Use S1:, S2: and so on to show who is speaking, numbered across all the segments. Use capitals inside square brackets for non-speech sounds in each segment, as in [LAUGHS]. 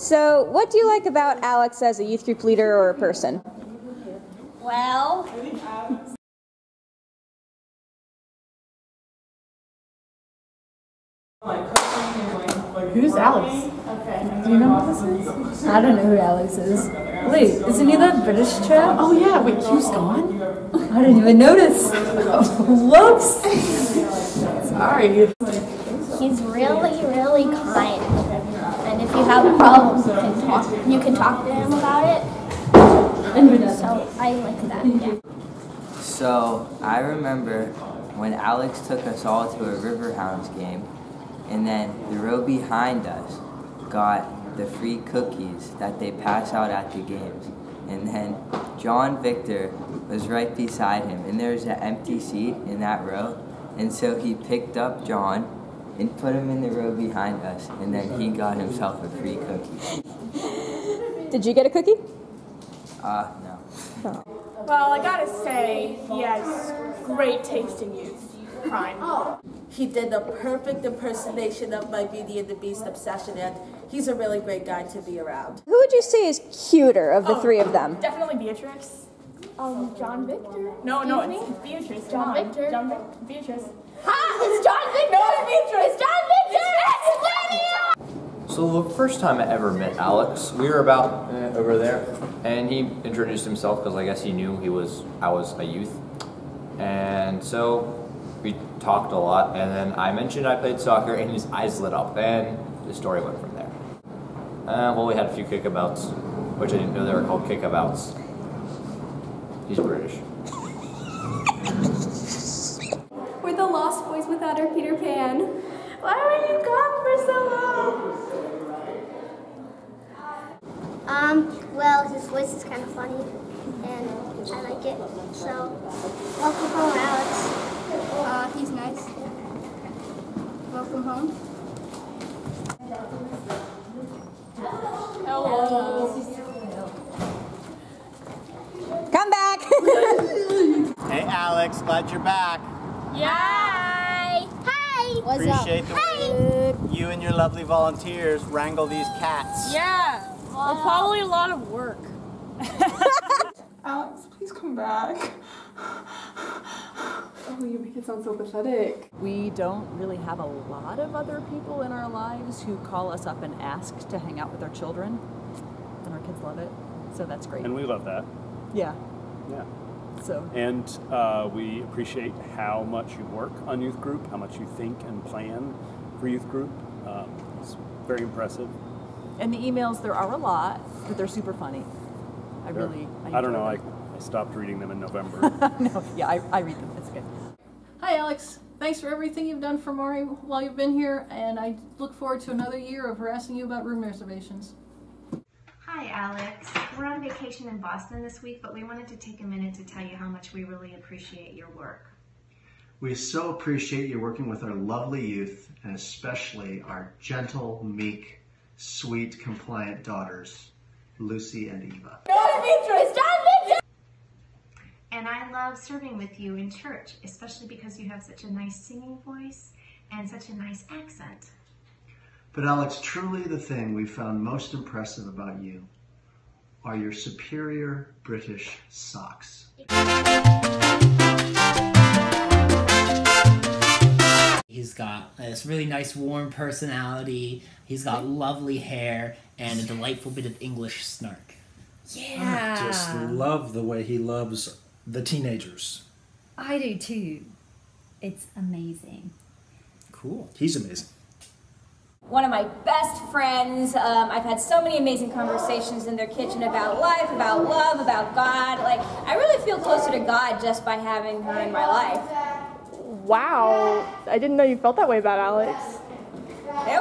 S1: So, what do you like about Alex as a youth group leader or a person?
S2: Well,
S3: Who's Alex? Do you know who this is? I don't know who Alex is. Wait, isn't he the British chap? Oh yeah, wait, Q's gone? I didn't even notice. Whoops. Sorry.
S2: he's really, really kind. If you have a problem, you can talk. You can talk to him about it. So I like that. Yeah.
S4: So I remember when Alex took us all to a Riverhounds game, and then the row behind us got the free cookies that they pass out at the games. And then John Victor was right beside him, and there was an empty seat in that row. And so he picked up John and put him in the row behind us, and then he got himself a free cookie. [LAUGHS]
S1: Did you get a cookie?
S4: Uh, no.
S5: Well, I gotta say, he has great taste in youth. Crime.
S6: He did the perfect impersonation of my Beauty and the Beast obsession, and he's a really great guy to be around.
S1: Who would you say is cuter of the three of them?
S5: Definitely Beatrice.
S2: Um, John Victor.
S5: No, no,
S2: Excuse
S5: it's Beatrice.
S2: John
S5: Come.
S2: Victor?
S5: John Vic- Beatrice.
S2: Ha! It's John Victor.
S5: No, it's Beatrice.
S2: It's John Victor. It's
S7: So the first time I ever met Alex, we were about eh, over there, and he introduced himself because I guess he knew he was I was a youth, and so we talked a lot. And then I mentioned I played soccer, and his eyes lit up, and the story went from there. Uh, well, we had a few kickabouts, which I didn't know they were called kickabouts. He's British.
S8: We're the Lost Boys our Peter Pan.
S2: Why were you gone for so long? Um, well, his voice is kind of funny, and I like it. So, welcome home, Alex.
S8: Uh, he's nice. Welcome home. Hello.
S1: Come back! [LAUGHS]
S9: Hey, Alex, glad you're back.
S2: Hi. Hi. What's
S9: Appreciate the way you and your lovely volunteers wrangle these cats.
S5: Yeah. Well, probably a lot of work. [LAUGHS]
S3: Alex, please come back. Oh, you make it sound so pathetic.
S10: We don't really have a lot of other people in our lives who call us up and ask to hang out with our children, and our kids love it. So that's great.
S11: And we love that.
S10: Yeah.
S11: Yeah.
S10: So
S11: And uh, we appreciate how much you work on youth group, how much you think and plan for youth group. Um, it's very impressive.
S10: and the emails there are a lot, but they're super funny. I
S11: They're-
S10: really. I,
S11: I don't know. I,
S10: them.
S11: I stopped reading them in November. [LAUGHS]
S10: no, yeah, I, I read them. It's good.
S12: Hi, Alex. Thanks for everything you've done for Mari while you've been here, and I look forward to another year of harassing you about room reservations.
S13: Hi, Alex. Vacation in Boston this week, but we wanted to take a minute to tell you how much we really appreciate your work.
S14: We so appreciate you working with our lovely youth, and especially our gentle, meek, sweet, compliant daughters, Lucy and Eva.
S2: It's John Victor.
S13: And I love serving with you in church, especially because you have such a nice singing voice and such a nice accent.
S14: But Alex, truly the thing we found most impressive about you are your superior British socks.
S15: He's got this really nice, warm personality. He's got lovely hair and a delightful bit of English snark. Yeah.
S16: I just love the way he loves the teenagers.
S17: I do too. It's amazing.
S16: Cool. He's amazing.
S1: One of my best friends. Um, I've had so many amazing conversations in their kitchen about life, about love, about God. Like, I really feel closer to God just by having her in my life.
S5: Wow. I didn't know you felt that way about Alex.
S1: Ew.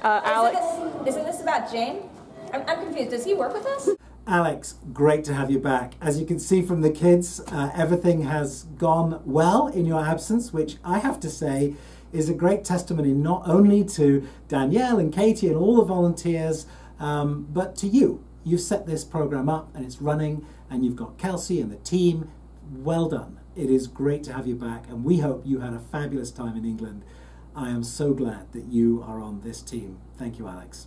S5: Uh, Alex.
S1: Isn't this, isn't this about Jane? I'm, I'm confused. Does he work with us?
S18: Alex, great to have you back. As you can see from the kids, uh, everything has gone well in your absence, which I have to say is a great testimony not only to Danielle and Katie and all the volunteers, um, but to you. You've set this program up and it's running, and you've got Kelsey and the team. Well done. It is great to have you back, and we hope you had a fabulous time in England. I am so glad that you are on this team. Thank you, Alex.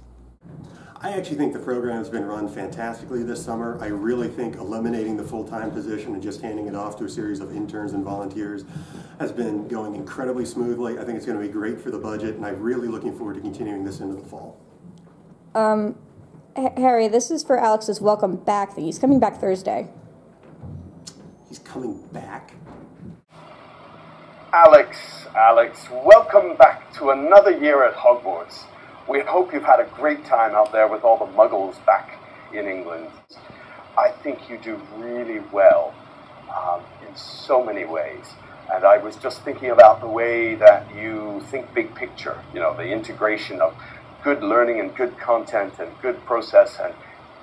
S19: I actually think the program's been run fantastically this summer. I really think eliminating the full-time position and just handing it off to a series of interns and volunteers has been going incredibly smoothly. I think it's going to be great for the budget, and I'm really looking forward to continuing this into the fall.
S1: Um, Harry, this is for Alex's welcome back thing. He's coming back Thursday.
S19: He's coming back?
S20: Alex, Alex, welcome back to another year at Hogwarts. We hope you've had a great time out there with all the muggles back in England. I think you do really well um, in so many ways. And I was just thinking about the way that you think big picture, you know, the integration of good learning and good content and good process and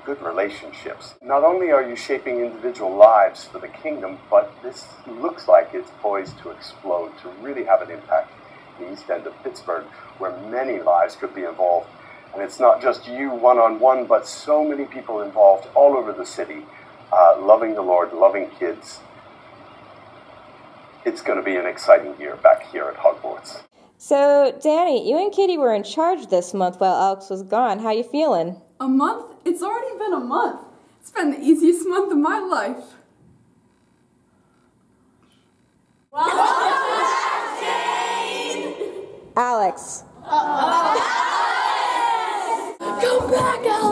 S20: good relationships. Not only are you shaping individual lives for the kingdom, but this looks like it's poised to explode, to really have an impact the east end of Pittsburgh, where many lives could be involved. And it's not just you one on one, but so many people involved all over the city, uh, loving the Lord, loving kids. It's going to be an exciting year back here at Hogwarts.
S1: So, Danny, you and Kitty were in charge this month while Alex was gone. How you feeling?
S8: A month? It's already been a month. It's been the easiest month of my life.
S1: Alex.
S8: Uh -oh. Come back, Alex!